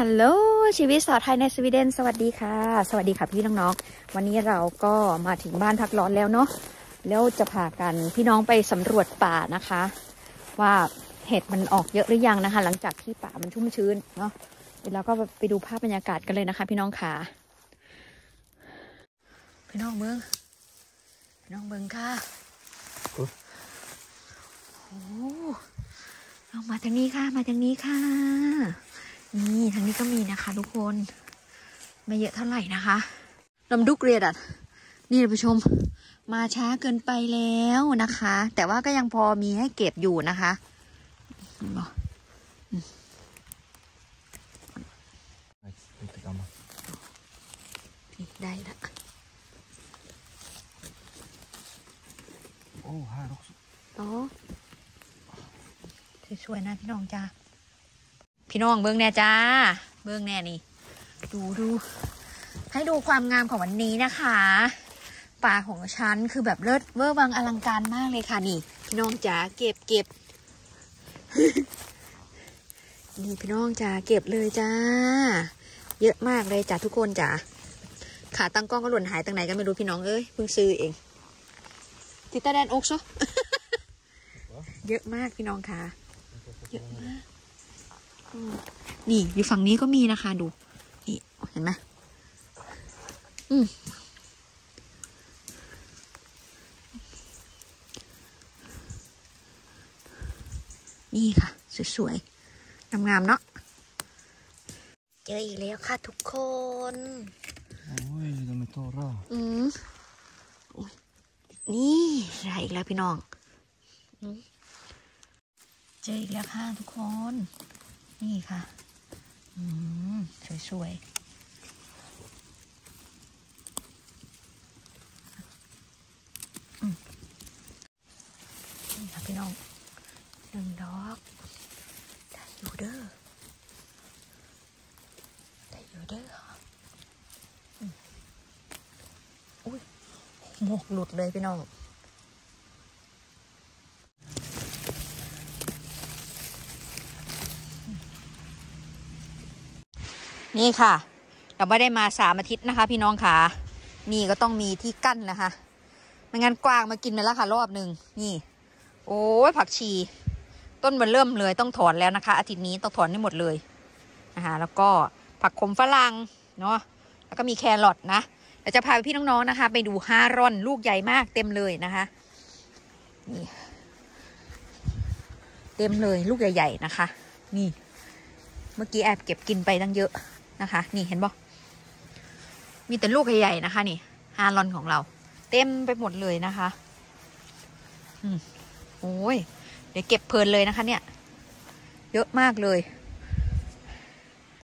ฮัลโหลชีวิตสาวไทยในสวีเดนสวัสดีค่ะ สวัสดีค่ะพี่น้องๆวันนี้เราก็มาถึงบ้านพักร้อนแล้วเนาะแล้วจะพากันพี่น้องไปสำรวจป่านะคะ ว่าเห็ดมันออกเยอะหรือยังนะคะ หลังจากที่ป่ามันชุ่มชื้นเนาะเดี๋ยวเราก็ไปดูภาพบรรยากาศกันเลยนะคะ พี่น้องค่ะพี่น้องเมืองพี่น้องเมืองค่ะโอ้โอ้เอามาทางนี้ค่ะมาทางนี้ค่ะ นี่ทางนี้ก็มีนะคะ ทุกคนไม่เยอะเท่าไหร่นะคะลำดุกเรียดอะนี่ท่านผู้ชม มาช้าเกินไปแล้วนะคะ แต่ว่าก็ยังพอมีให้เก็บอยู่นะคะเห็นบ่ Lite gammal. นี่ได้ละ Åh, här också. อ๋อสวยๆนะพี่น้องจ้า พี่น้องเบิ้งแน่จ้า เบิ้งแน่นี่ ดูดู ให้ดูความงามของวันนี้นะคะป่าของฉันคือแบบเลิศเวอร์วังอลังการมากเลยค่ะนี่ พี่น้องจ๋าเก็บเก็บนี่พี่น้องจ๋าเก็บเลยจ้า เยอะมากเลยจ้าทุกคนจ๋าขาตั้งกล้องก็หล่นหายตั้งไหนกันไม่รู้พี่น้องเอ้ยเพิ่งซื้อเองติตาแดนอกซะเยอะมากพี่น้องค่ะ เยอะมาก นี่อยู่ฝั่งนี้ก็มีนะคะดู นี่เห็นไหมอืมนี่ค่ะ สวยๆ งามๆ เนาะเจออีกแล้วค่ะทุกคน Oj, de är torra. อืมโอ้ยนี่ได้อีกแล้วพี่น้องอืมเจออีกแล้วค่ะทุกคน นี่ค่ะ อืม สวยๆนี่ค่ะพี่น้องหนึ่งดอกได้อยู่เด้อได้อยู่เด้อค่ะหมวกหลุดเลยพี่น้อง นี่ค่ะ เราไม่ได้มาสามอาทิตย์นะคะ พี่น้องค่ะนี่ก็ต้องมีที่กั้นนะคะไม่งั้นกวางมากินไปแล้วค่ะรอบหนึ่งนี่ โอ้ยผักชี ต้นมันเริ่มเลยต้องถอนแล้วนะคะ อาทิตย์นี้ต้องถอนให้หมดเลยนะคะแล้วก็ผักขมฝรั่งเนาะแล้วก็มีแครอทนะเดี๋ยวจะพาพี่น้องๆนะคะ ไปดูห้าร่อนลูกใหญ่มากเต็มเลยนะคะนี่เต็มเลยลูกใหญ่ๆนะคะ นี่ เมื่อกี้แอบเก็บกินไปตั้งเยอะ นะคะ นี่เห็นบ่มีแต่ลูกใหญ่ๆนะคะ นี่ฮารอนของเรา เต็มไปหมดเลยนะคะอืมโอ้ยเดี๋ยวเก็บเพลินเลยนะคะ เนี่ย เยอะมากเลย